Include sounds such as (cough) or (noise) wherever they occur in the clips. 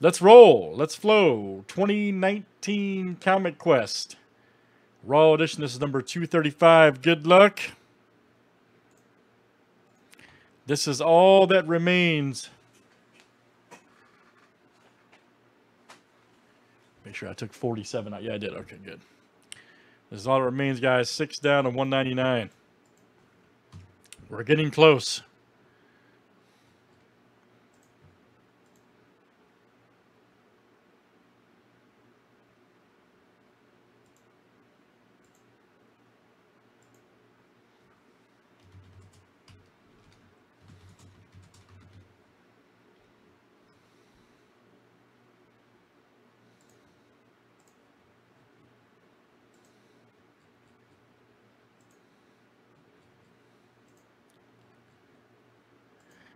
Let's roll. Let's flow. 2019 Comic Quest. Raw Edition. This is number 235. Good luck. This is all that remains. Make sure I took 47 out. Yeah, I did. Okay, good. This is all that remains, guys. Six down to 199. We're getting close.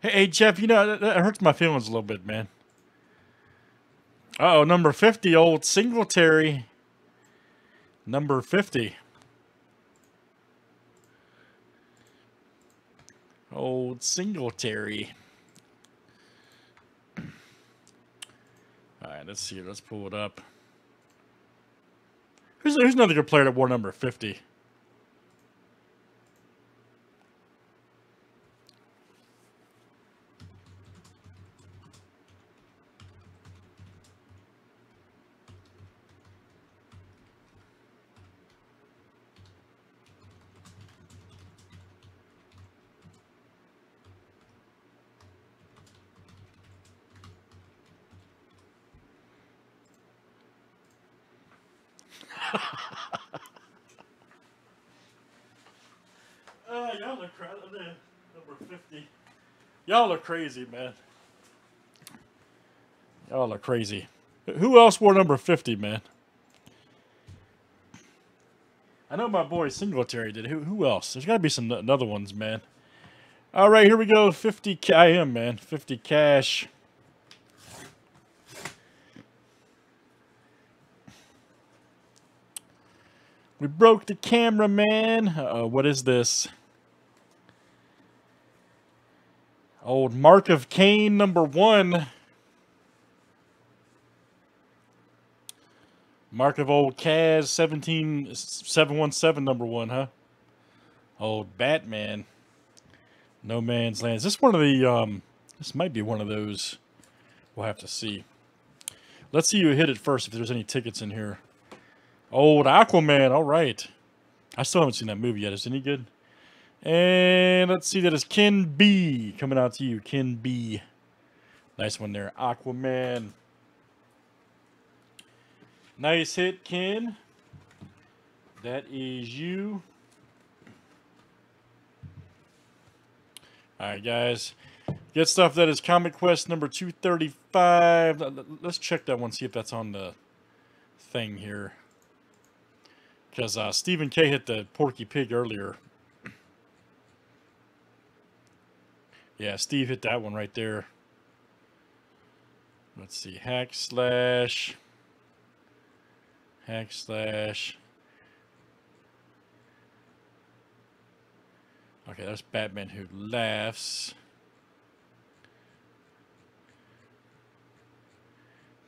Hey, Jeff, you know, that, that hurts my feelings a little bit, man. Uh oh, number 50, old Singletary. Number 50. Old Singletary. All right, let's see. Let's pull it up. Who's, who's another good player that wore number 50? Uh, y'all are crazy. Number 50. Y'all are crazy, man. Y'all are crazy. Who else wore number 50, man? I know my boy Singletary did. Who, who else? There's got to be some other ones, man. All right, here we go. 50 I am, man. 50 cash. We broke the camera, man. Uh, what is this? Old Mark of Cain, number one. Mark of Old Kaz, 17717, number one, huh? Old Batman. No Man's Land. Is this one of the, um, this might be one of those. We'll have to see. Let's see who hit it first if there's any tickets in here. Old Aquaman. All right. I still haven't seen that movie yet. Is any good? And let's see. That is Ken B coming out to you. Ken B. Nice one there. Aquaman. Nice hit, Ken. That is you. All right, guys. Get stuff that is Comic Quest number 235. Let's check that one, see if that's on the thing here. Because uh, Stephen K hit the Porky Pig earlier. Yeah, Steve hit that one right there. Let's see. Hack slash. Hack slash. Okay, that's Batman Who Laughs.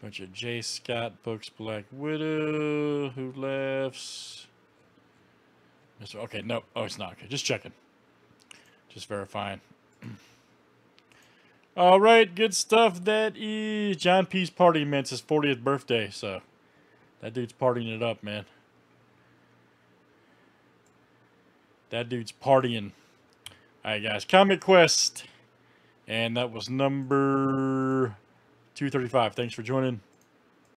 Bunch of J. Scott books, Black Widow, Who Laughs. Okay, no. Oh, it's not. Okay, just checking. Just verifying. (clears throat) All right, good stuff. That is John P's party, man. It's his 40th birthday, so that dude's partying it up, man. That dude's partying. All right, guys. Comic Quest. And that was number 235. Thanks for joining.